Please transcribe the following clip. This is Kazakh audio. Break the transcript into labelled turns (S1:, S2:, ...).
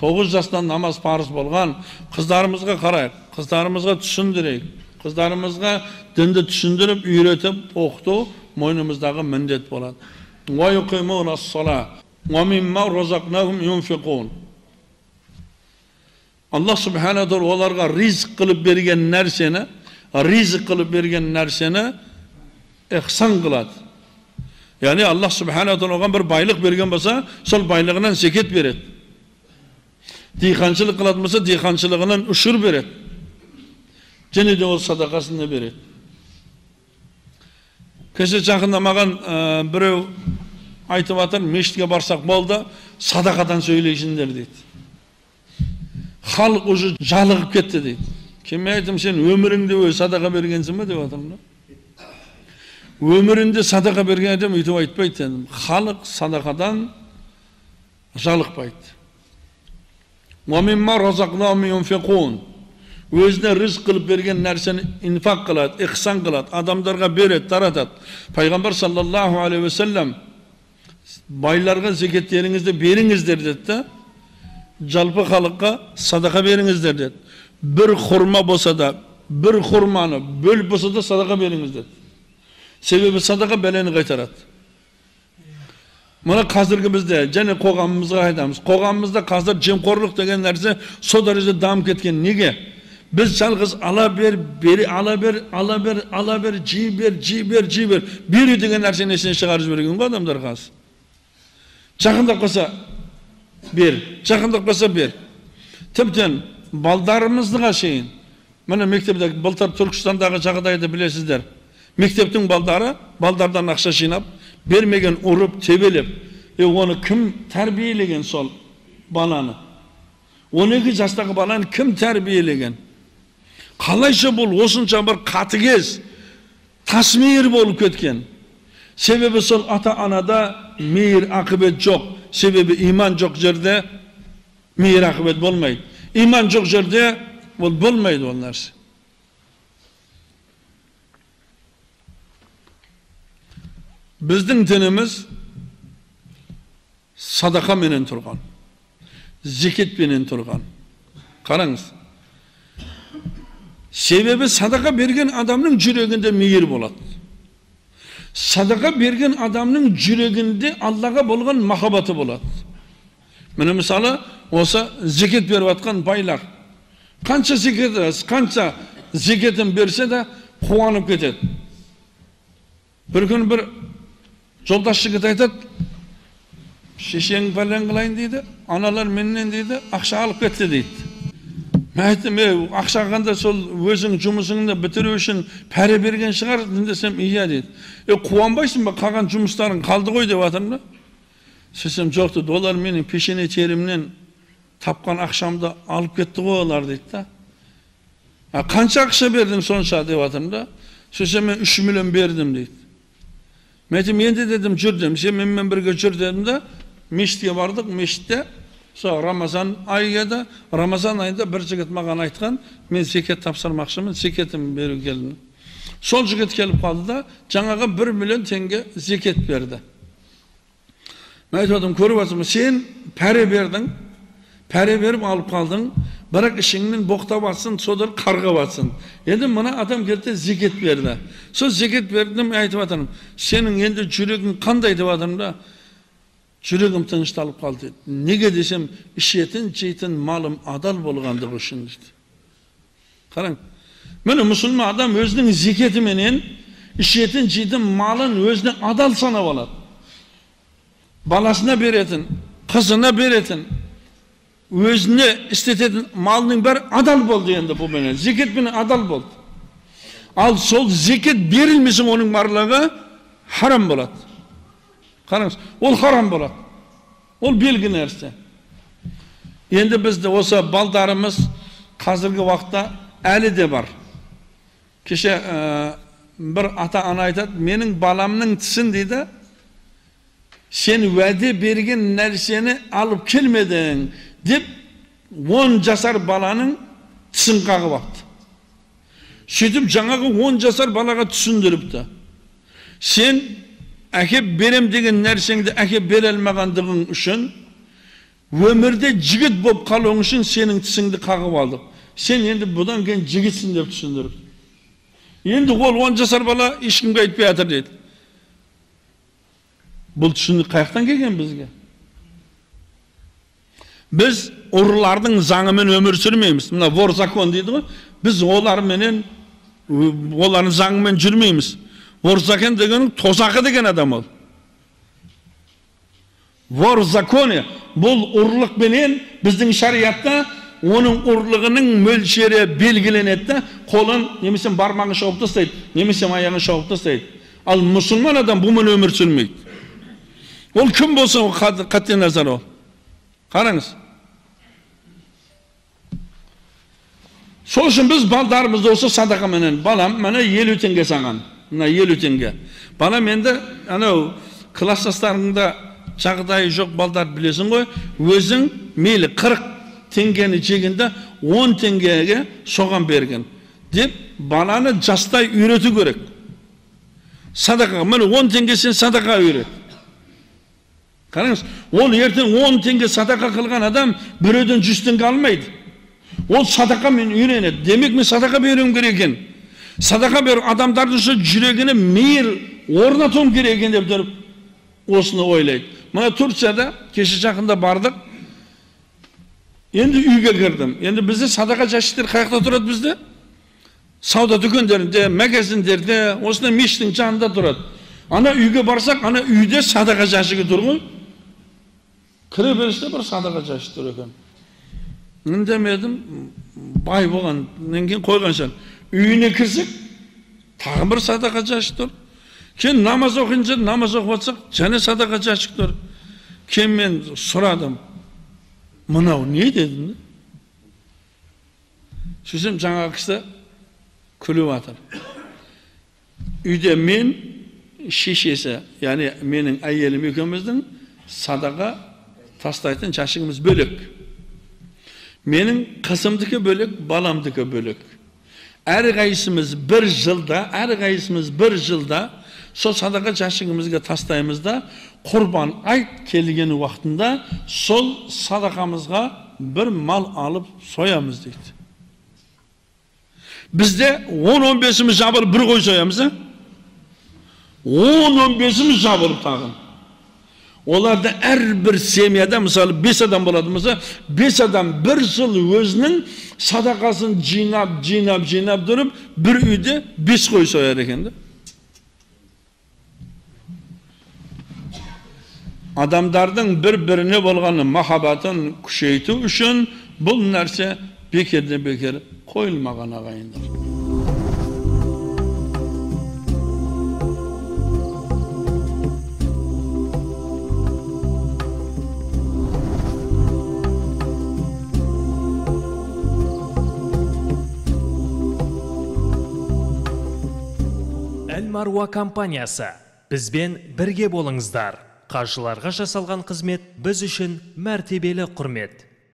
S1: тоғыз жастан намаз парыз болған қыздарымызға қарайық қыздарымызға түсіндірейік қыздарымызға дінді түсіндіріп үйретіп оқыту мойнымыздағы міндет болады алла субхана тағала оларға ризық қылып берген нәрсені ризық қылып берген нәрсені ихсан қылады яғни аллах субхана тағала оған бір байлық берген болса сол байлығынан зекет береді диқаншылық қылатын болса диқаншылығынан үшір береді және де ол садақасын береді кеше жақында маған ә, біреу айтып жатыр мешітке барсақ болды садақадан сөйлейсіңдер дейді халық уже жалығып кетті дейді мен айттым сен өміріңде өзі садақа бергенсің ба деп жатырмын да өмірінде садақа берген адам өйтіп айтпайды дедім халық садақадан жалықпайды өзіне рызық қылып берген нәрсені инфақ қылады ихсан қылады адамдарға береді таратады пайғамбар саллаллаху алейхи уассалам байларға зекеттеріңізді беріңіздер деді жалпы халыққа садақа беріңіздер деді бір хұрма болса да бір хұрманы бөліп болса да садақа беріңіз деді себебі садақа бәлені қайтарады мына қазіргі бізде және қоғамымызға айтамыз қоғамымызда қазір жемқорлық деген нәрсе сол дәрежеде дамып кеткен неге біз жалғыз ала бер бер ала бер ала бер ала бер жей бер жей бер жей бер беру деген нәрсені есінен шығарып жіберген ғой адамдар қазір жақындап қалса бер жақындап қалса бер тіптен балдарымызға шейін міне мектепте былтыр түркістандағы жағдайды білесіздер мектептің балдары балдардан ақша жинап бермеген ұрып тебелеп е оны кім тәрбиелеген сол баланы 12 жастағы баланы кім тәрбиелеген қалайша бұл осынша бір қатыгез тасмейір болып кеткен себебі сол ата анада мейір ақыбет жоқ себебі иман жоқ жерде мейір ақыбет болмайды иман жоқ жерде ол болмайды ол нәрсе біздің дініміз садақаменен тұрған зекетпенен тұрған. Қараңыз себебі садақа берген адамның жүрегінде мейір болады. Садақа берген адамның жүрегінде аллаға болған махаббаты болады. Міне мысалы осы зекет беріп жатқан байлар қанша зекет қанша зекетін берсе де қуанып кетеді. Бір күні бір жолдас жігіт айтады шешең пәлен қылайын дейді аналар менен дейді ақша алып кетті дейді. Мен айттым е ақша алғанда сол өзің жұмысыңды бітіру үшін пәрі берген шығар десем иә дейді. Е қуанбайсың ба қалған жұмыстарың қалды ғой деп жатырмын да. Сөйтсем жоқ дейді. Олар менің пешене терімнен тапқан ақшамды алып кетті ғой олар дейді да. Қанша ақша бердің сонша? деп жатырмын да. Сөйтсем мен үш миллион бердім дейді. Мен айттым енді дедім жүр дедім сен менімен бірге жүр дедім да мешітке бардық мешітте сол рамазан айы еді рамазан айында бір жігіт маған айтқан мен зекет тапсырмақшымын зекетімді беруге келдім сол жігіт келіп қалды да жаңағы бір миллион теңге зекет берді мен айтып жатырмын көріп жатырмын сен пәре бердің пәре беріп алып қалдың бірақ ішіңнен содан қарғап жатсың енді мына адам келді зекет берді сол зекет берді мен айтып жатырмын сенің енді жүрегің қандай деп жатырмын да жүрегім тынышталып қалды деді неге десем ішетін жейтін малым адал болғандығы үшін дейді қараң міне мұсылман адам өзінің зекетіменен ішетін жейтін малын өзіне адал санап алады баласына беретін қызына беретін өзіне істететін малының бәрі адал болды енді бұменен зекетпенен адал болды. Ал сол зекет берілмесе оның барлығы харам болады. Қараңыз ол харам болады. Ол белгі нәрсе. Енді бізді осы балдарымыз қазіргі уақытта әлі де бар. Кеше ә, бір ата ана айтады менің баламның тісін дейді. Сен уәде берген нәрсені алып келмедің. Деп он жасар баланың тісін қағып алыпты сөйтіп жаңағы он жасар балаға түсіндіріпті сен әкеп берем деген нәрсеңді әкеп бере алмағандығың үшін өмірде жігіт болып қалуың үшін сенің тісіңді қағып алдық сен енді бұдан кейін жігітсің деп түсіндірді енді ол он жасар бала ешкімге айтпай жатыр дейді бұл түсінік қай жақтан келген бізге біз ұрылардың заңымен өмір сүрмейміз мына вор закон дейді ғой біз оларменен олардың заңымен жүрмейміз вор закон деген тозақы деген адам ол вор законе бұл ұрлықпенен біздің шариғатта оның ұрлығының мөлшері белгіленеді да қолын немесе бармағын шауып тастайды немесе аяғын шауып тастайды ал мұсылман адам бұмен өмір сүрмейді ол кім болса қате назар ол қараңыз сол үшін біз балдарымызды осы садақаменен балам міне елу теңге саған мына елу теңге балам енді анау класстастарыңда жағдайы жоқ балдар білесің ғой өзің мейлі қырық теңгені жегенде он теңгеге соған берген деп баланы жастай үйрету керек садақа міне он теңге сен садақа үйрет қараңыз ол ертең он теңге садақа қылған адам біреуден жүз теңге алмайды ол садақамен үйренеді демек мен садақа беруім керек екен садақа беру адамдардың жүрегіне мейір орнатуым керек екен деп тұрып осыны ойлайды мына турцияда кеше жақында бардық енді үйге кірдім енді бізде садақа жәшіктер қай жақта тұрады бізде сауда дүкендерінде магазиндерде осындай мешіттің жанында тұрады ана үйге барсақ ана үйде садақа жәшігі тұр ғой кіре берісте бір садақа жәшік тұр екен үндемедім бай болғаннан кейін қойған шығар үйіне кірсек тағы бір садақа жәшік тұр кейін намаз оқиын деді намаз оқып жатсақ және садақа жәшік тұр кейін мен сұрадым мынау не дедім сөйтсем жаңағы кісі күліп жатыр үйде мен шешесі яғни менің әйелім екеуміздің садаға тастайтын жәшігіміз бөлек менің қызымдікі бөлек баламдікі бөлек әрқайсымыз бір жылда әрқайсымыз бір жылда сол садақа жәшігімізге тастаймыз да құрбан айт келген уақытында сол садақамызға бір мал алып соямыз дейді бізде он он бесіміз жабылып бір қой соямыз а он он бесіміз жабылып тағын оларда әрбір семьяда мысалы бес адам болатын болса бес адам бір жыл өзінің садақасын жинап жинап жинап тұрып бір үйде бес қой сояр екен да адамдардың бір біріне болған махаббатын күшейту үшін бұл нәрсе бекерден бекер қойылмаған ағайындар
S2: маруа компаниясы. Бізбен бірге болыңыздар. Қажыларға жасалған қызмет біз үшін мәртебелі құрмет.